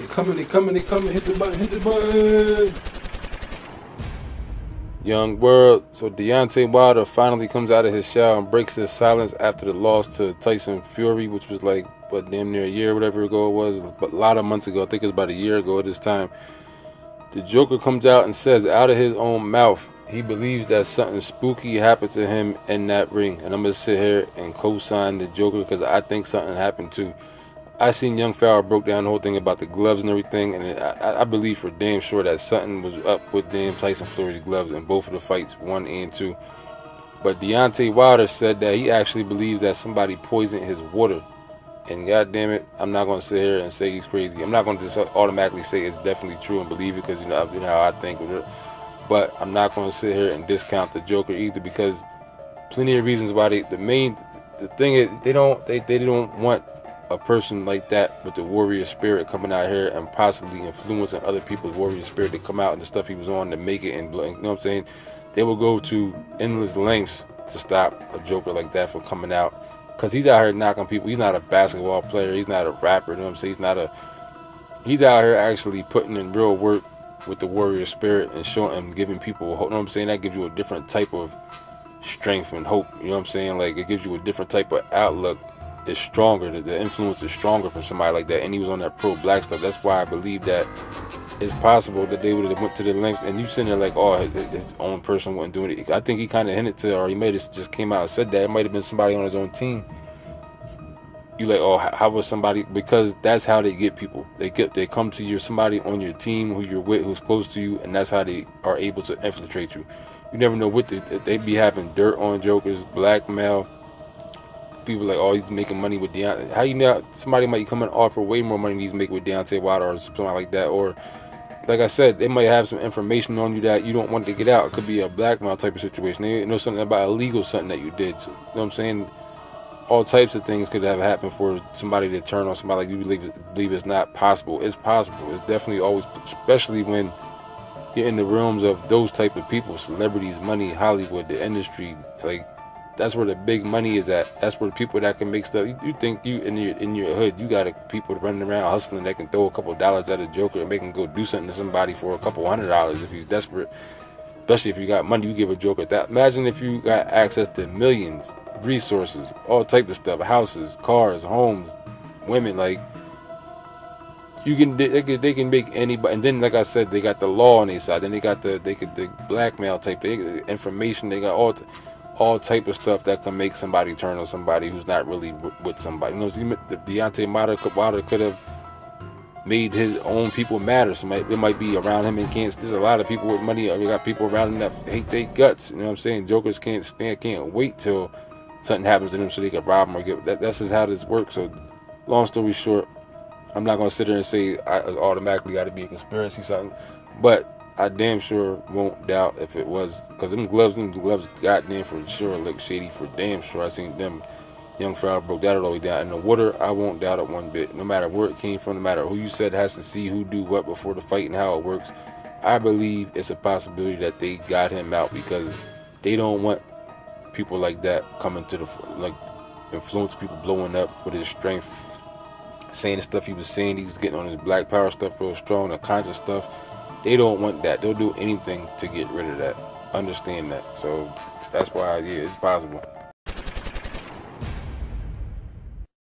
They coming, they coming, they coming. Hit the button, hit the button. Young World. So Deontay Wilder finally comes out of his shell and breaks his silence after the loss to Tyson Fury, which was like what damn near a year, whatever ago it was, but a lot of months ago. I think it was about a year ago at this time. The Joker comes out and says out of his own mouth he believes that something spooky happened to him in that ring, and I'm gonna sit here and co-sign the Joker because I think something happened too. I seen Young Fowler broke down the whole thing about the gloves and everything, and I, I believe for damn sure that something was up with damn Tyson Fury's gloves in both of the fights, one and two. But Deontay Wilder said that he actually believes that somebody poisoned his water. And God damn it, I'm not gonna sit here and say he's crazy. I'm not gonna just automatically say it's definitely true and believe it because you know, you know how I think. But I'm not gonna sit here and discount the Joker either because plenty of reasons why they. The main, the thing is they don't they they don't want a person like that with the warrior spirit coming out here and possibly influencing other people's warrior spirit to come out and the stuff he was on to make it and you know what I'm saying? They will go to endless lengths to stop a joker like that from coming out. Because he's out here knocking people. He's not a basketball player. He's not a rapper. You know what I'm saying? He's not a he's out here actually putting in real work with the warrior spirit and showing and giving people hope you know what I'm saying? That gives you a different type of strength and hope. You know what I'm saying? Like it gives you a different type of outlook is stronger. The, the influence is stronger for somebody like that. And he was on that pro black stuff. That's why I believe that it's possible that they would have went to the length. And you sitting there like, oh, his, his own person wasn't doing it. I think he kind of hinted to, or he made it just came out and said that it might have been somebody on his own team. You like, oh, how was somebody? Because that's how they get people. They get they come to you, somebody on your team who you're with, who's close to you, and that's how they are able to infiltrate you. You never know what they, they be having dirt on jokers, blackmail people like, oh, he's making money with Deontay. How you know somebody might come and offer way more money than he's making with Deontay Wilder or something like that, or like I said, they might have some information on you that you don't want to get out. It could be a blackmail type of situation. They know something about illegal something that you did. So, you know what I'm saying? All types of things could have happened for somebody to turn on somebody like you believe, believe it's not possible. It's possible. It's definitely always, especially when you're in the realms of those type of people, celebrities, money, Hollywood, the industry, like that's where the big money is at. That's where the people that can make stuff. You, you think you in your in your hood, you got people running around hustling that can throw a couple dollars at a joker and make him go do something to somebody for a couple hundred dollars if he's desperate. Especially if you got money, you give a joker that. Imagine if you got access to millions, resources, all type of stuff, houses, cars, homes, women. Like you can they, can they can make anybody. And then like I said, they got the law on their side. Then they got the they could the blackmail type. They information. They got all. T- all type of stuff that can make somebody turn on somebody who's not really with somebody. You know, the Deontay Wilder, Wilder could have made his own people matter. So it might be around him and can't. There's a lot of people with money. We got people around him that hate their guts. You know what I'm saying? Jokers can't stand, can't wait till something happens to them so they can rob them or get. That, that's just how this works. So, long story short, I'm not gonna sit there and say I automatically got to be a conspiracy something, but I damn sure won't doubt if it was because them gloves, them gloves, goddamn for sure look shady for damn sure. I seen them young Fowler broke that all the way down. In the water, I won't doubt it one bit. No matter where it came from, no matter who you said has to see who do what before the fight and how it works. I believe it's a possibility that they got him out because they don't want people like that coming to the like influence people blowing up with his strength, saying the stuff he was saying. He was getting on his black power stuff real strong, the kinds of stuff they don't want that. They'll do anything to get rid of that. Understand that. So that's why, yeah, it's possible.